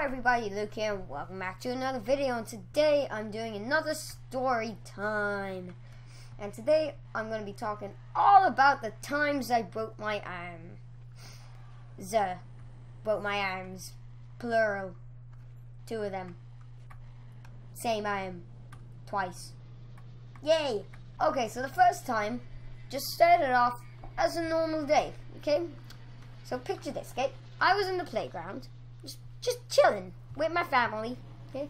everybody, Luke here, welcome back to another video, and today I'm doing another story time. And today I'm going to be talking all about the times I broke my arm. The uh, broke my arms, plural, two of them. Same arm, twice. Yay! Okay, so the first time just started off as a normal day, okay? So picture this, okay? I was in the playground just chilling with my family. Okay,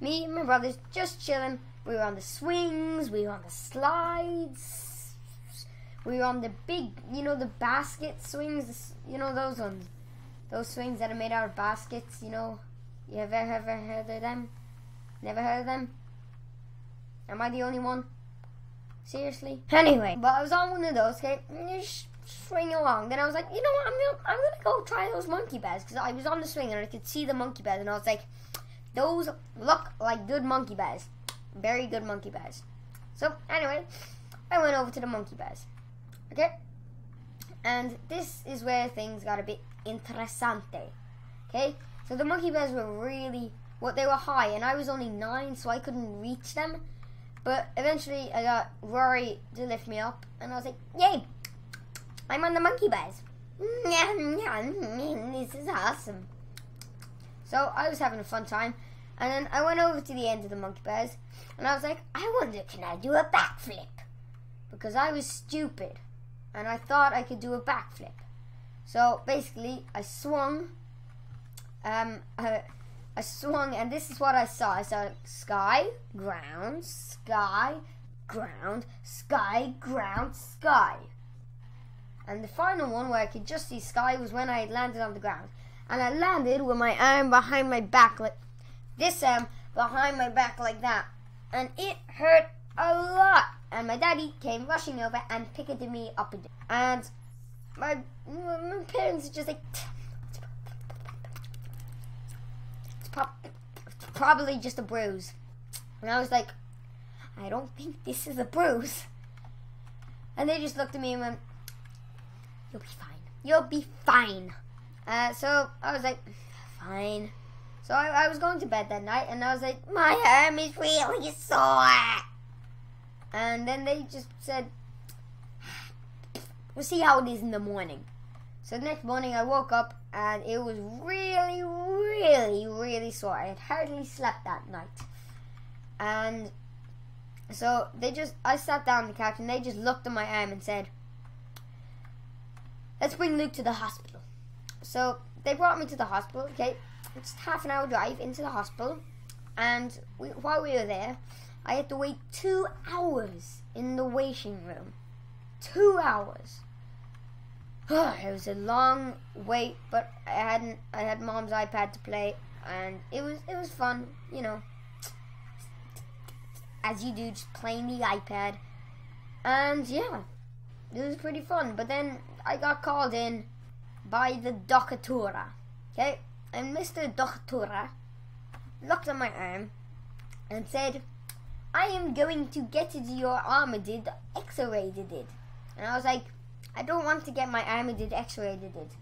me and my brothers just chilling. We were on the swings. We were on the slides. We were on the big, you know, the basket swings. You know those ones, those swings that are made out of baskets. You know, you ever ever heard of them? Never heard of them? Am I the only one? Seriously? Anyway, but I was on one of those. Okay, swing along. Then I was like, you know what? I'm gonna I'm gonna go try those monkey bars because I was on the swing and I could see the monkey bars and I was like, those look like good monkey bars, very good monkey bars. So anyway, I went over to the monkey bars. Okay, and this is where things got a bit interessante. Okay, so the monkey bars were really what well, they were high, and I was only nine, so I couldn't reach them. But eventually, I got Rory to lift me up, and I was like, "Yay, I'm on the monkey bars. This is awesome. So I was having a fun time. And then I went over to the end of the monkey bars. And I was like, I wonder, can I do a backflip? Because I was stupid. And I thought I could do a backflip. So basically, I swung. Um, I, I swung, and this is what I saw. I saw sky, ground, sky, ground, sky, ground, sky. And the final one where I could just see sky was when I had landed on the ground. And I landed with my arm behind my back like this arm behind my back like that. And it hurt a lot. And my daddy came rushing over and picked me up. And my, my parents just like, it's probably just a bruise. And I was like, I don't think this is a bruise. And they just looked at me and went, You'll be fine. You'll be fine. Uh, so I was like, fine. So I, I was going to bed that night, and I was like, my arm is really sore. And then they just said, we'll see how it is in the morning. So the next morning I woke up, and it was really, really, really sore. I had hardly slept that night. And so they just, I sat down on the couch, and they just looked at my arm and said, let's bring Luke to the hospital. So they brought me to the hospital. Okay, it's half an hour drive into the hospital, and we, while we were there, I had to wait two hours in the waiting room. Two hours. it was a long wait, but I hadn't. I had mom's iPad to play, and it was it was fun. You know, as you do, just playing the iPad, and yeah, it was pretty fun. But then I got called in by the Doctora. Okay? And Mr. Doctora looked at my arm and said, I am going to get your armadid x-rated it. And I was like, I don't want to get my armadid x-rated it.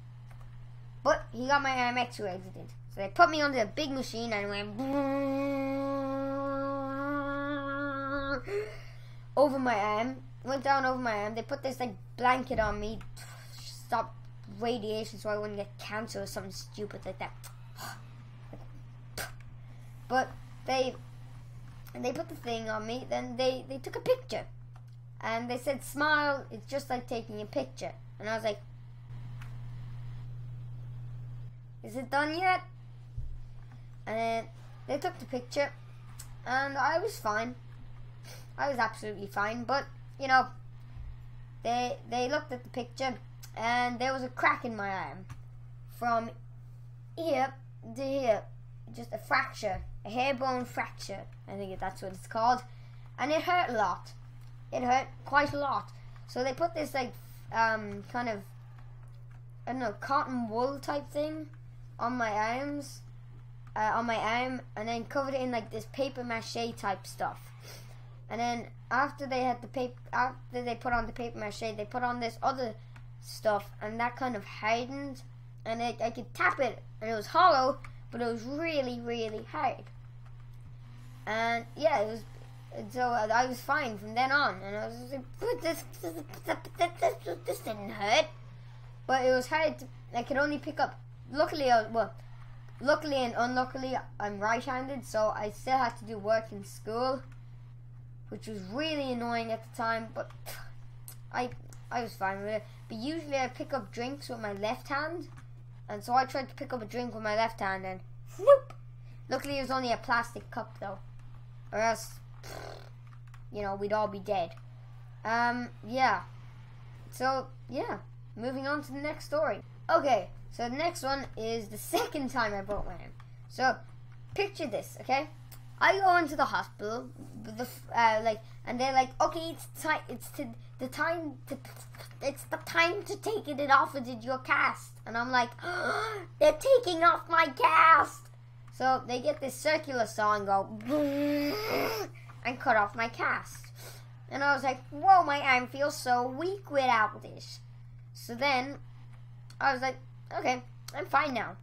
But he got my arm x-rated it. So they put me on the big machine and went over my arm. Went down over my arm. They put this like blanket on me stop radiation so I wouldn't get cancer or something stupid like that. But they they put the thing on me, then they, they took a picture. And they said, smile, it's just like taking a picture. And I was like, is it done yet? And then they took the picture, and I was fine. I was absolutely fine, but, you know, they, they looked at the picture, and there was a crack in my arm from here to here, just a fracture, a hair bone fracture. I think that's what it's called, and it hurt a lot. It hurt quite a lot. So they put this like um, kind of I don't know cotton wool type thing on my arms, uh, on my arm, and then covered it in like this paper mache type stuff. And then after they had the paper, after they put on the paper mache, they put on this other stuff, and that kind of hardened, and it, I could tap it, and it was hollow, but it was really, really hard. And yeah, it was. So uh, I was fine from then on, and I was like, this, this, this, this didn't hurt. But it was hard. To, I could only pick up. Luckily, I well, luckily and unluckily, I'm right-handed, so I still had to do work in school, which was really annoying at the time. But I, I was fine with it. But usually, I pick up drinks with my left hand, and so I tried to pick up a drink with my left hand, and whoop. Luckily, it was only a plastic cup though, or else, you know, we'd all be dead. Um, yeah. So yeah, moving on to the next story. Okay, so the next one is the second time I broke my arm. So picture this, okay? I go into the hospital, the uh, like, and they're like, okay, it's time, it's to, the time to, it's the time to take it off of your cast, and I'm like, oh, they're taking off my cast. So they get this circular saw and go, and cut off my cast. And I was like, whoa, my arm feels so weak without this. So then I was like, okay, I'm fine now.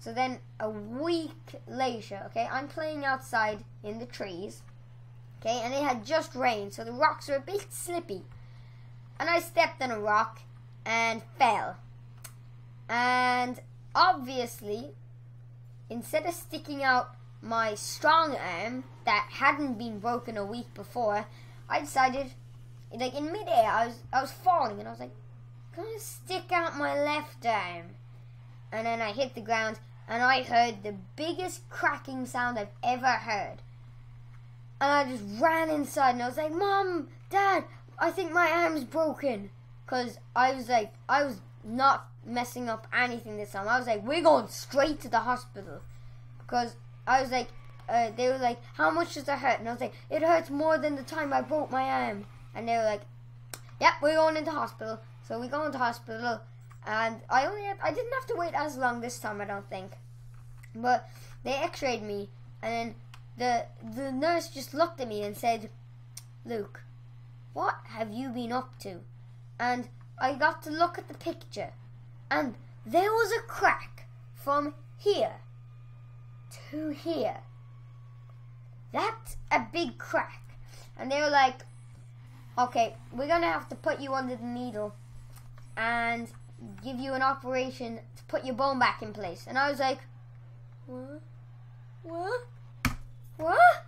So then a week later, okay, I'm playing outside in the trees, okay, and it had just rained, so the rocks were a bit slippy. And I stepped on a rock and fell. And obviously, instead of sticking out my strong arm that hadn't been broken a week before, I decided, like in midair, I was I was falling, and I was like, gonna stick out my left arm. And then I hit the ground and I heard the biggest cracking sound I've ever heard. And I just ran inside and I was like, Mom, Dad, I think my arm's broken. Because I was like, I was not messing up anything this time. I was like, we're going straight to the hospital. Because I was like, uh, they were like, how much does it hurt? And I was like, it hurts more than the time I broke my arm. And they were like, yep, we're going into hospital. So we go into hospital, and I only I didn't have to wait as long this time, I don't think. But they X-rayed me, and then the the nurse just looked at me and said, "Luke, what have you been up to?" And I got to look at the picture, and there was a crack from here to here. That's a big crack. And they were like, okay, we're going to have to put you under the needle and give you an operation to put your bone back in place. And I was like, what? What? What?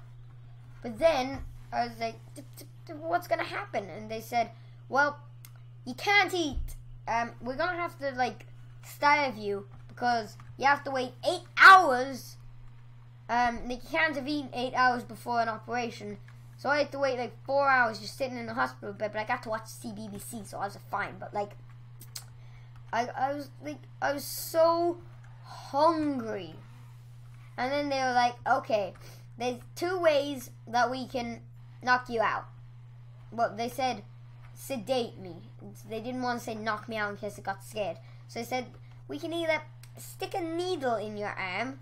But then I was like, what's to happen? And they said, well, you can't eat. Um, we're to have to, like, starve you because you have to wait eight hours. Um, you can't have eaten eight hours before an operation. So I had to wait like four hours just sitting in the hospital bed, but I got to watch CBBC, so I was fine. But like, I, I was like, I was so hungry. And then they were like, okay, there's two ways that we can knock you out. Well, they said sedate me. They didn't want to say knock me out in case I got scared. So they said, we can either stick a needle in your arm.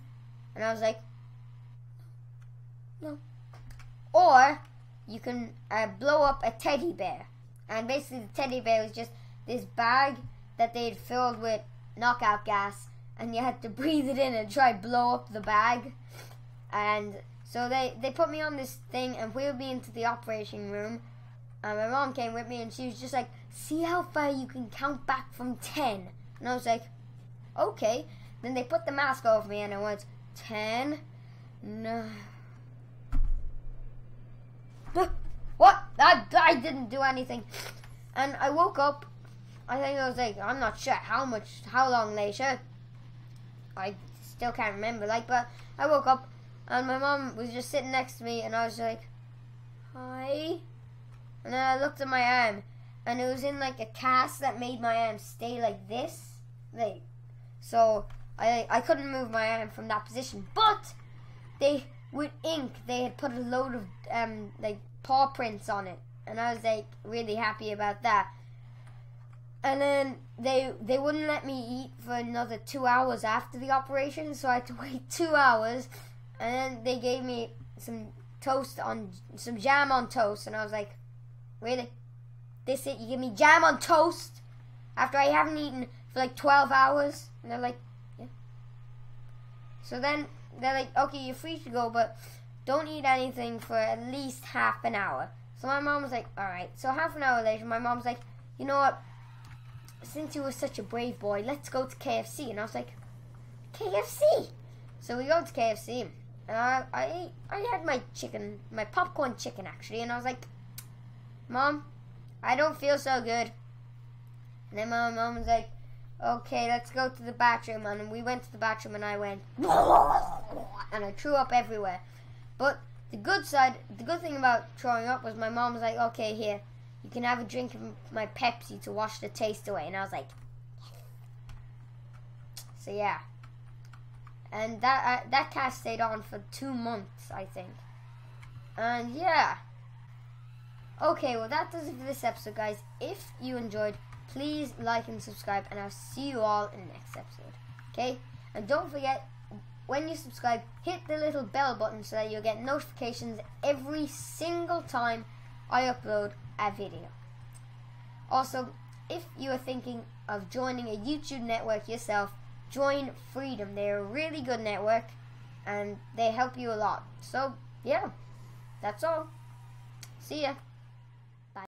And I was like, no. Or you can uh, blow up a teddy bear. And basically the teddy bear was just this bag that they'd filled with knockout gas and you had to breathe it in and try blow up the bag. And so they, they put me on this thing and wheeled me into the operating room. And my mom came with me and she was just like, see how far you can count back from 10. And I was like, okay. Then they put the mask over me and I went, 10, no. What? I, I didn't do anything. And I woke up I think I was like, I'm not sure how much, how long later. I still can't remember. Like, but I woke up and my mom was just sitting next to me, and I was like, hi. And then I looked at my arm, and it was in like a cast that made my arm stay like this, like, so I I couldn't move my arm from that position. But they with ink they had put a load of um like paw prints on it, and I was like really happy about that and then they they wouldn't let me eat for another two hours after the operation, so I had to wait two hours, and then they gave me some toast on some jam on toast, and I was like, really, this it? You give me jam on toast after I haven't eaten for like twelve hours? And they're like, yeah. So then they're like, okay, you're free to go, but don't eat anything for at least half an hour. So my mom was like, all right. So half an hour later, my mom's like, you know what? Since you were such a brave boy, let's go to KFC. And I was like, KFC. So we go to KFC. And I, I, I had my chicken, my popcorn chicken actually. And I was like, Mom, I don't feel so good. And then my mom was like, okay, let's go to the bathroom. And we went to the bathroom and I went, and I threw up everywhere. But the good side, the good thing about throwing up was my mom was like, okay, here, you can have a drink of my Pepsi to wash the taste away. And I was like, so yeah. And that uh, that cast stayed on for two months, I think. And yeah. Okay, well that does it for this episode, guys. If you enjoyed, please like and subscribe, and I'll see you all in the next episode. Okay? And don't forget, when you subscribe, hit the little bell button so that you'll get notifications every single time I upload a video. Also, if you are thinking of joining a YouTube network yourself, join Freedom. They're a really good network and they help you a lot. So, yeah, that's all. See ya. Bye.